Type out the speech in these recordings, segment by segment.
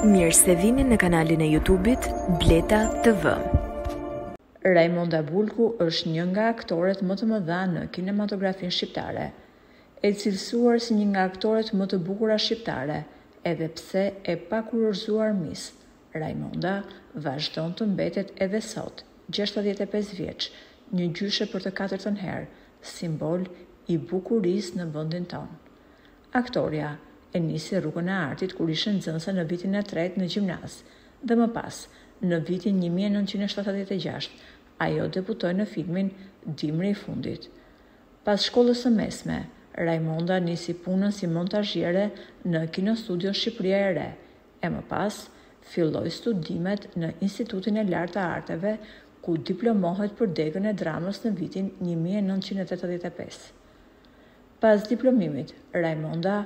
Mirë se vini në kanalin e YouTube-it Bleta TV. Rajmonda Bulku është një nga aktoret më të mëdha në kinematografinë shqiptare. E cilësuar si një nga aktoret më të bukura shqiptare, edhe pse e pakurorëzuar Miss, Rajmonda vazhdon të mbetet edhe sot, gjashtëdhjetë e pesë vjeç, një gjyshe për të katërtën herë, simbol i bukurisë në vendin tonë. Aktorja e nisi rrugën e artit kur ishte nxënëse në vitin e tretë në gjimnaz dhe më pas, në vitin një mijë e nëntëqind e shtatëdhjetë e gjashtë, ajo debutoi në filmin Dimri i fundit. Pas shkollës së mesme, Rajmonda nisi punën si montazhiere në Kinostudion Shqipëria e Re, e më pas filloi studimet në Institutin e Lartë të Arteve, ku diplomohet për degën e dramës në vitin një mijë e nëntëqind e tetëdhjetë e pesë. Pas diplomimit, Rajmonda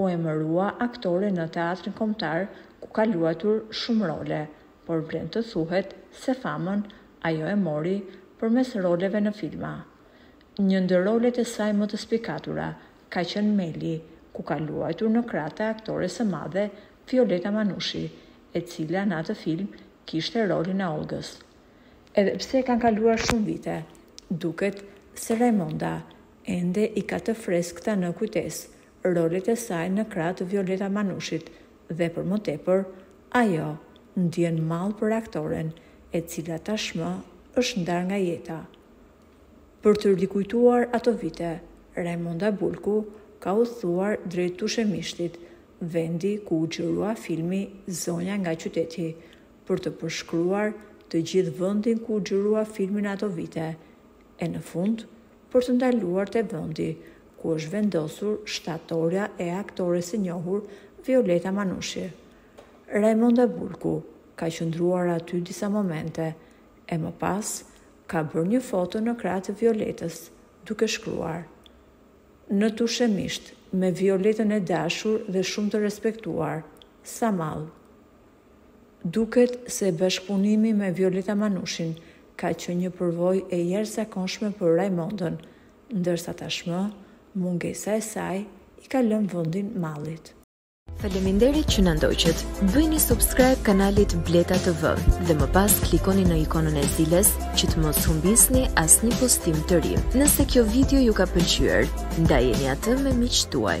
u emërua aktore në Teatrin Kombëtar, ku ka luajtur shumë role, por vlen të thuhet se famën ajo e mori përmes roleve në filma. Një ndër rolet e saj më të spikatura ka qenë Meli, ku ka luajtur në krah të aktores së madhe Violeta Manushi, e cila në atë film kishte rolin e Ollgës. Edhe pse kanë kaluar shumë vite, duket se Rajmonda ende i ka të freskëta në kujtesë rolet e saj në krah të Violeta Manushit dhe për më tepër, ajo ndjen mall për aktoren, e cila tashmë është ndarë nga jeta. Për të rikujtuar ato vite, Rajmonda Bulku ka udhëtuar drejt Tushemishtit, vendi ku u xhirua filmi Zonja nga qyteti, për të përshkruar të gjithë vendin ku u xhirua filmi në ato vite, e në fund, për të ndaluar te vendi ku është vendosur shtatorja e aktores së njohur Violeta Manushi. Rajmonda Bulku ka qëndruar aty disa momente e më pas ka bërë një foto në krah të Violetës, duke shkruar, Në Tushemisht, me Violetën e dashur dhe shumë të respektuar, sa mall. Duket se bashkëpunimi me Violeta Manushin ka qenë një përvojë e jashtëzakonshme për Rajmondën, ndërsa tashmë mungesa e saj i ka lënë vendin mallit. Faleminderit që na ndoqët. Bëjni subscribe kanalit Bleta TV dhe më pas klikoni në ikonën e ziles që të mos humbisni asnjë postim të ri. Nëse kjo video ju ka pëlqyer, ndajeni atë me miqtë tuaj.